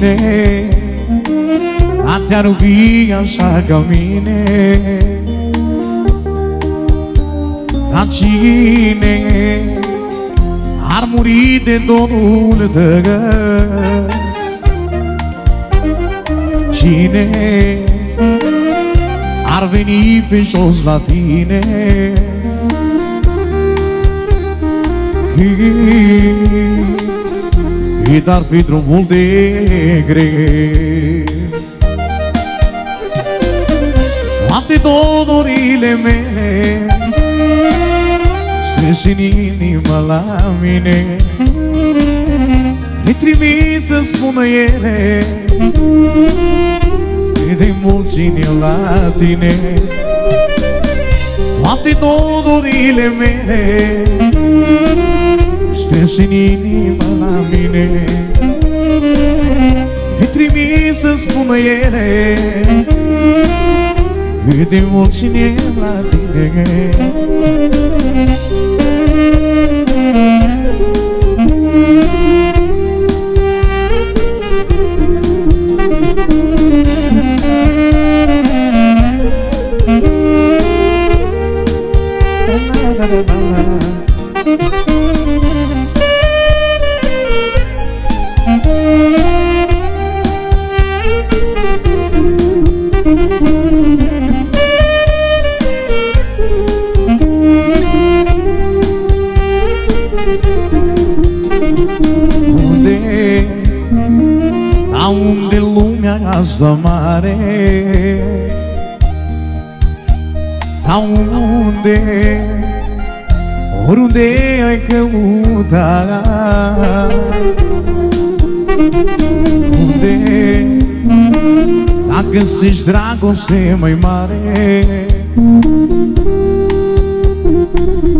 tine A te-ar așa ca mine. Dar cine ar muri de dorul tău Cine ar veni pe jos la tine? Când cât ar fi drumul de greu Toate dorile mele Strâns în inimă la mine. Le trimis să spună ele Cât de mult ține la tine. Toate dorile mele Strâns în inimă la mine. Le trimis să spună ele Cât de mult ține la tine asta mare La unde, oriunde ai căutat Unde, dacă găsești dragoste mai mare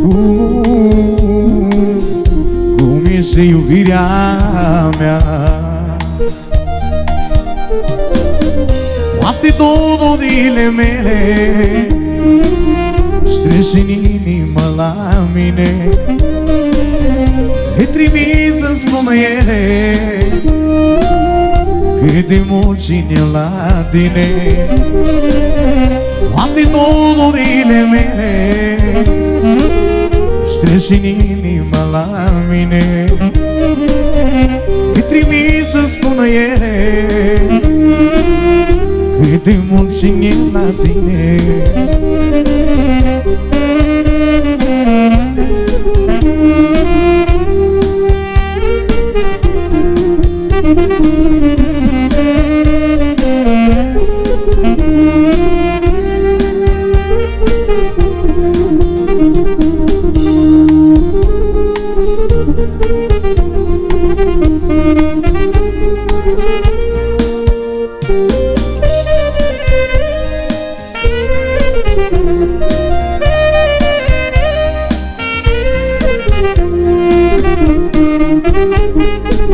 Cum, cum este iubirea mea Toate dorile mele. Strânși în inimă la mine. Le trimis să spună ele. Cât de mult ține la tine. Toate dorile mele. Strânși în inimă la mine. Le trimis să spună timun singin natin eh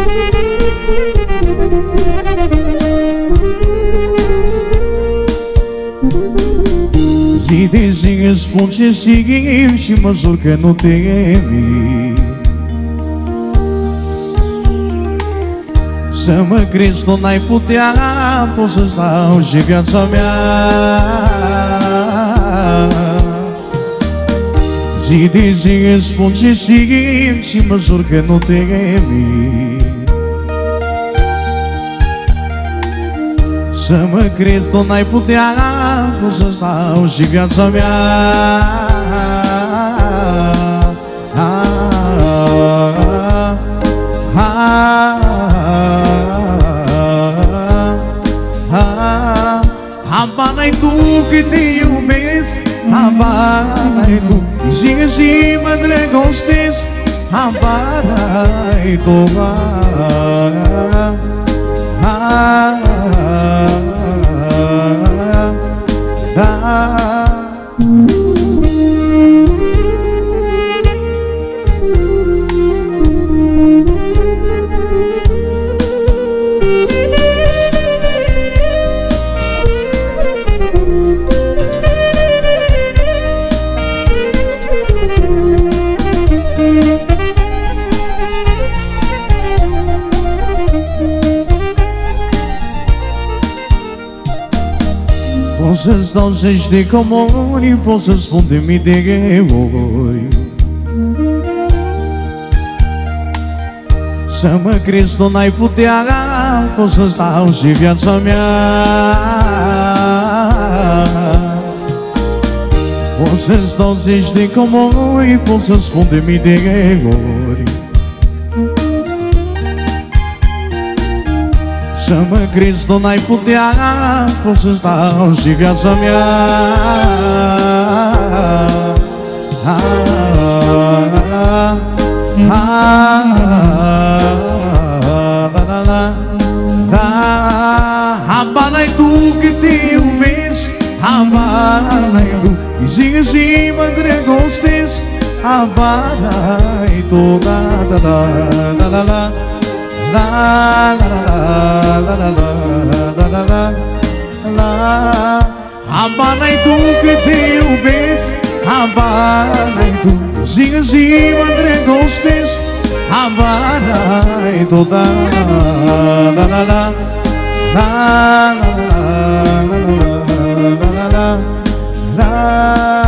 Tine Zi de zi îți spun ce simt și mă jur că nu te temi Să mă crezi, tu n-ai putea, pot să-ți dau și viața crezi, tu n-ai putea să stau și viața mea Habar n-ai tu cât te iubesc Habar n-ai tu în zi mă drăgostesc Habar n-ai tu Ah, Possas dolces de comor y possas mi de me diga, Să mă crezi tu n-ai putea Pot să stau și viața mea Pot să stau de comori Pot să spun de de chama Cristo najputnia pozostał żywia Habanai tu que te um mês Habanai tu E zinga zima entregostes e tu La la la la la la la la Havanai tu que teu bens Havanai tu Ziga ziga entre costes Havanai tu da da da da da da la la. da da